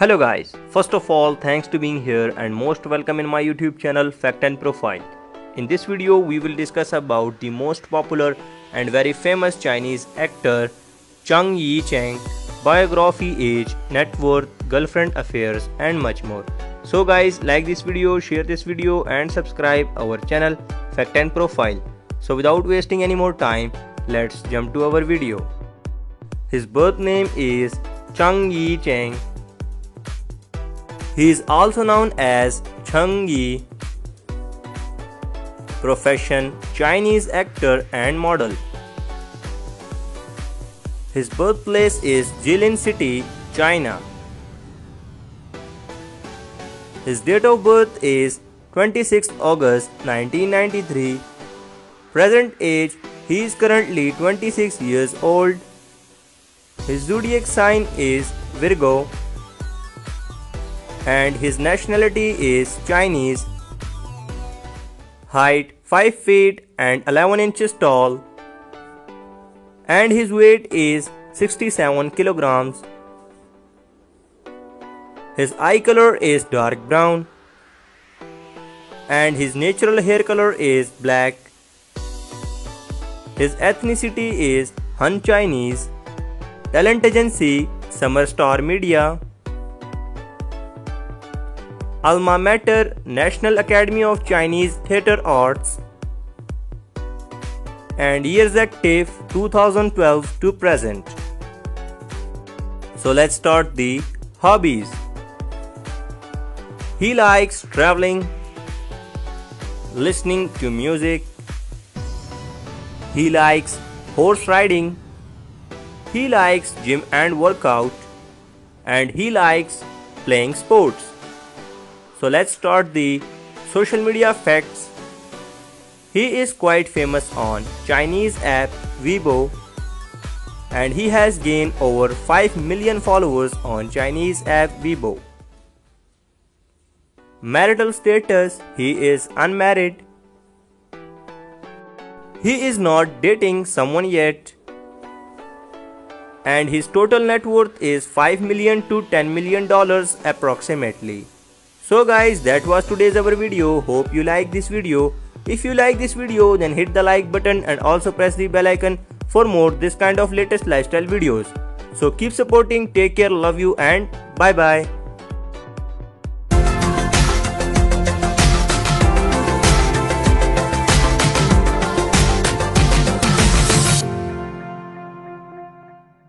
Hello guys, first of all thanks to being here and most welcome in my YouTube channel Fact and Profile. In this video we will discuss about the most popular and very famous Chinese actor Zheng Ye Cheng, biography age, net worth, girlfriend affairs and much more. So guys like this video, share this video and subscribe our channel Fact and Profile. So without wasting any more time, let's jump to our video. His birth name is Zheng Ye Cheng he is also known as Cheng Yi. Profession Chinese actor and model. His birthplace is Jilin City, China. His date of birth is 26 August 1993. Present age he is currently 26 years old. His zodiac sign is Virgo and his nationality is Chinese. Height 5 feet and 11 inches tall and his weight is 67 kilograms. His eye color is dark brown and his natural hair color is black. His ethnicity is Han Chinese. Talent agency Summer Star Media. Alma Mater National Academy of Chinese Theatre Arts and years active 2012 to present. So let's start the hobbies. He likes traveling, listening to music. He likes horse riding. He likes gym and workout. And he likes playing sports. So let's start the social media facts. He is quite famous on Chinese app Weibo and he has gained over 5 million followers on Chinese app Weibo. Marital status He is unmarried. He is not dating someone yet. And his total net worth is 5 million to 10 million dollars approximately. So guys that was today's our video. Hope you like this video. If you like this video then hit the like button and also press the bell icon for more this kind of latest lifestyle videos. So keep supporting take care love you and bye bye